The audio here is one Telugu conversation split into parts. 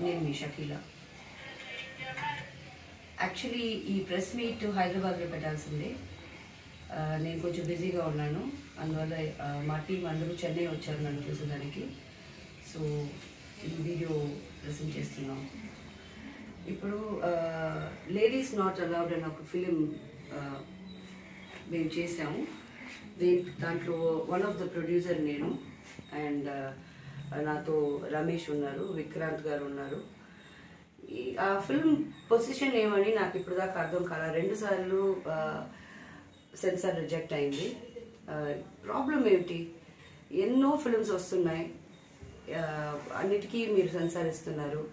నేను మీ షకీలా. యాక్చువల్లీ ఈ ప్రెస్ మీట్ హైదరాబాద్లో పెట్టాల్సిందే. నేను కొంచెం బిజీగా ఉన్నాను. అందువల్ల మా టీం అందరూ చెన్నై వచ్చారు నన్ను చూసేదానికి. సో ఈ వీడియో ప్రెసెంట్ చేస్తున్నాం. ఇప్పుడు లేడీస్ నాట్ అలౌడ్ అని ఒక ఫిలిం మేము చేసాము దీ- దాంట్లో వన్ ఆఫ్ ద ప్రొడ్యూసర్ నేను. అండ్ నాతో రమేష్ ఉన్నారు విక్రాంత్ గారు ఉన్నారు. ఆ ఫిల్మ్ పొజిషన్ ఏమని నాకు ఇప్పుడు దాకా అర్థం కాల. రెండు సార్లు సెన్సార్ రిజెక్ట్ అయింది. ప్రాబ్లం ఏమిటి? ఎన్నో ఫిల్మ్స్ వస్తున్నాయి. అన్నిటికీ మీరు సెన్సార్ ఇస్తున్నారు.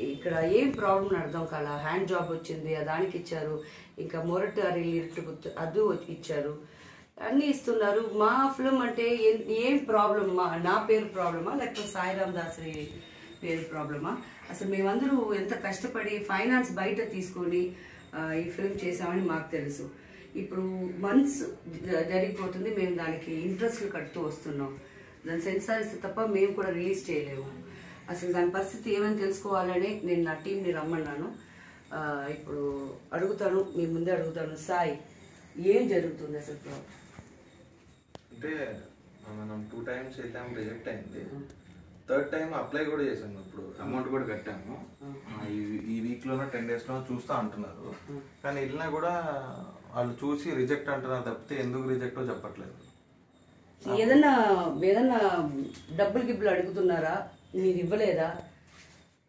ఇక్కడ ఏం ప్రాబ్లం అర్థం కాల? హ్యాండ్ జాబ్ వచ్చింది దానికి ఇచ్చారు. ఇంకా మొరటారి లిఫ్ట్ అది ఇచ్చారు. అన్నీ ఇస్తున్నారు. మా ఫిల్మ్ అంటే ఏం- ఏం ప్రాబ్లమ్ మా? నా పేరు ప్రాబ్లమా లేకపోతే సాయిరామ్ దాసరి పేరు ప్రాబ్లమా అసలు మేమందరూ ఎంత కష్టపడి ఫైనాన్స్ బయట తీసుకొని ఈ ఫిల్మ్ చేసామని మాకు తెలుసు. ఇప్పుడు మంత్స్ జరిగిపోతుంది. మేము దానికి ఇంట్రెస్ట్లు కడుతూ వస్తున్నాం. దాని సెన్సార్ ఇస్తే తప్ప మేము కూడా రిలీజ్ చేయలేము. అసలు దాని పరిస్థితి ఏమని తెలుసుకోవాలని నేను నా టీంని రమ్మన్నాను. ఇప్పుడు అడుగుతాను మీ ముందే అడుగుతాను. సాయి ఏం జరుగుతుంది అసలు? ప్రాబ్లం అంటే మనం టూ టైమ్స్ వెళ్ళాము రిజెక్ట్ అయింది. థర్డ్ టైం అప్లై కూడా చేసాము ఇప్పుడు. అమౌంట్ కూడా కట్టాము. ఆ, ఈ- ఈ వీక్ లోనో టెన్ డేస్లో చూస్తా అంటున్నారు. కానీ వెళ్ళినా కూడా వాళ్ళు చూసి రిజెక్ట్ అంటున్నారు తప్పితే ఎందుకు రిజెక్టో చెప్పట్లేదు. ఏదన్నా ఏదన్నా డబ్బులు గిబ్బులు అడుగుతున్నారా? మీరు ఇవ్వలేదా?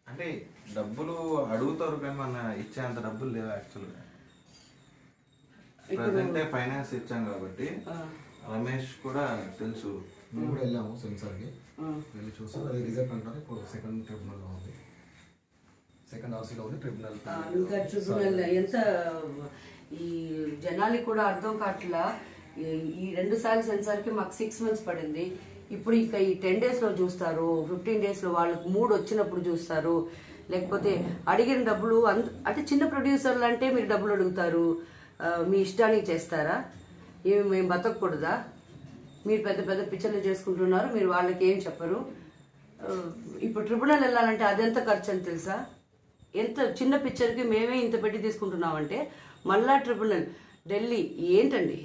అంటే డబ్బులు అడుగుతారు కానీ మన ఇచ్చేంత డబ్బులు లేవు యాక్చువల్గా ప్రజెంటే ఫైనాన్స్ ఇచ్చాం కాబట్టి రమేష్ కూడా తెలుసు. మేము కూడా వెళ్ళాము సెన్సార్కి వెళ్ళి చూసాం. అది రిజల్ట్ అంటారు. ఇప్పుడు సెకండ్ ట్రిబ్యునల్లో ఉంది. సెకండ్ ఆర్సీలో ఉంది ట్రిబ్యునల్ ఇంకా ట్రిబ్యునల్ ఎంత ఈ జనాలకి కూడా అర్థం కావట్లా. ఈ- రెండు సార్లు సెన్సార్కి మాకు సిక్స్ మంత్స్ పడింది. ఇప్పుడు ఇంకా ఈ టెన్ డేస్లో చూస్తారు. ఫిఫ్టీన్ డేస్లో వాళ్ళకి మూడు వచ్చినప్పుడు చూస్తారు. లేకపోతే అడిగిన డబ్బులు అంటే చిన్న ప్రొడ్యూసర్లు అంటే మీరు డబ్బులు అడుగుతారు. మీ ఇష్టానికి చేస్తారా? ఏమి మేము బతకూడదా మీరు పెద్ద పెద్ద పిక్చర్లు చేసుకుంటున్నారు మీరు వాళ్ళకి ఏం చెప్పరు? ఇప్పుడు ట్రిబ్యునల్ వెళ్ళాలంటే అదెంత ఖర్చు అని తెలుసా? ఎంత చిన్న పిక్చర్కి మేమే ఇంత పెట్టి తీసుకుంటున్నామంటే మళ్ళా ట్రిబ్యునల్ ఢిల్లీ ఏంటండి?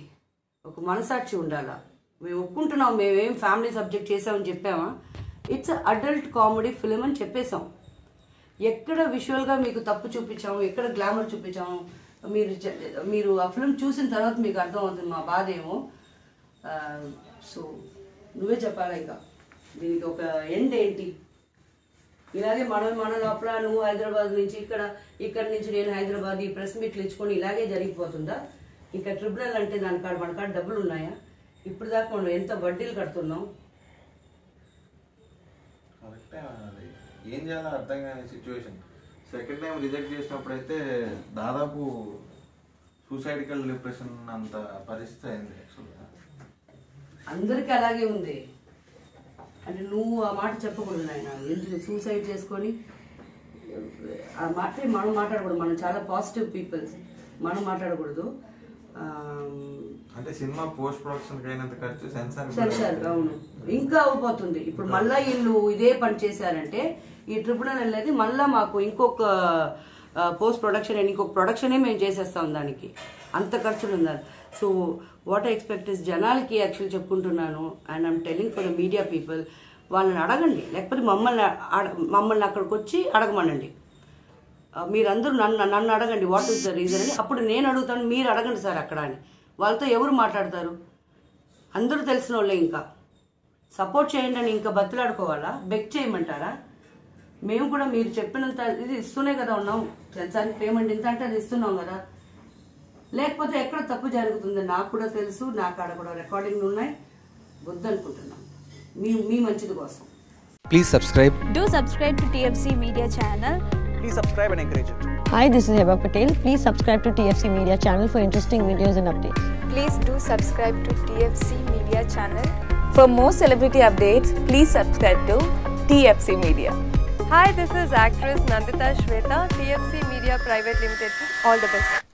ఒక మనసాక్షి ఉండాలా? మేము ఒప్పుకుంటున్నాం మేమేం ఫ్యామిలీ సబ్జెక్ట్ చేసామని చెప్పామా? ఇట్స్ అడల్ట్ కామెడీ ఫిలిం అని చెప్పేశాం. ఎక్కడ విజువల్గా మీకు తప్పు చూపించాము ఎక్కడ గ్లామర్ చూపించాము మీరు చె- మీరు ఆ ఫిల్మ్ చూసిన తర్వాత మీకు అర్థమవుతుంది మా బాధ ఏమో. సో నువ్వే చెప్పాలా ఇంకా? దీనికి ఒక ఎండ్ ఏంటి? ఇలాగే మనం మన లోపల నువ్వు హైదరాబాద్ నుంచి ఇక్కడ ఇక్కడ నుంచి నేను హైదరాబాద్ ఈ ప్రెస్ మీట్లు ఇచ్చుకొని ఇలాగే జరిగిపోతుందా? ఇంకా ట్రిబ్యునల్ అంటే దాని కాడ మన కాడ డబ్బులు ఉన్నాయా? ఇప్పుడు దాకా మనం ఎంత వడ్డీలు కడుతున్నాం? ఏం చేయాలో అర్థం కాని సిచ్యువేషన్ సెకండ్ టైం రిజెక్ట్ చేసినప్పుడు అయితే దాదాపు సూసైడికల్ డిప్రెషన్ అంత పరిస్థితి అయింది యాక్చువల్గా. అందరికీ అలాగే ఉంది. అంటే నువ్వు ఆ మాట చెప్పకూడదు నాయన. ఎందుకు సూసైడ్ చేసుకొని ఆ మాట మనం మాట్లాడకూడదు. మనం చాలా పాజిటివ్ పీపుల్స్. మనం మాట్లాడకూడదు. అంటే సినిమా పోస్ట్ ప్రొడక్షన్ అయినంత ఖర్చు సెన్సార్ సెన్సార్ అవును. ఇంకా అవ్వబోతుంది ఇప్పుడు మళ్ళా వీళ్ళు ఇదే పని చేశారంటే ఈ ట్రిబ్యునల్ అనేది మళ్ళా మాకు ఇంకొక పోస్ట్ ప్రొడక్షన్ అండ్ ఇంకొక ప్రొడక్షనే మేము చేసేస్తాం దానికి. అంత ఖర్చులు ఉన్నారు సో వాట్ ఎక్స్పెక్ట్ ఇస్ జనాలకి యాక్చువల్ చెప్పుకుంటున్నాను and I'm telling for the media people వాళ్ళని అడగండి. లేకపోతే మమ్మల్ని మమ్మల్ని అక్కడికి వచ్చి అడగమనండి. మీరందరూ నన్ను నన్ను అడగండి వాట్ ఇస్ ద రీజన్ అని. అప్పుడు నేను అడుగుతాను మీరు అడగండి సార్ అక్కడ అని. వాళ్ళతో ఎవరు మాట్లాడతారు? అందరూ తెలిసిన వాళ్ళే ఇంకా. సపోర్ట్ చేయండి అని ఇంకా బతులాడుకోవాలా? బెక్ చేయమంటారా? మేము కూడా మీరు చెప్పినంత ఇది ఇస్తూనే కదా ఉన్నాం. సెన్సార్కి పేమెంట్ ఇంత అంటే అది ఇస్తున్నాం కదా. లేకపోతే ఎక్కడ తప్పు జరుగుతుంది? నాకు కూడా తెలుసు నా కాడ కూడా రికార్డింగ్లు ఉన్నాయి. వద్దనుకుంటున్నాం. మీ మీ మంచిది కోసం. Please subscribe. Do subscribe to TFC Media channel. Please subscribe and encourage it. Hi, this is Heba Patel. Please subscribe to TFC Media channel for interesting videos and updates. Please do subscribe to TFC Media channel. For more celebrity updates, please subscribe to TFC Media. Hi, this is actress Nandita Shweta, TFC Media Private Limited. All the best.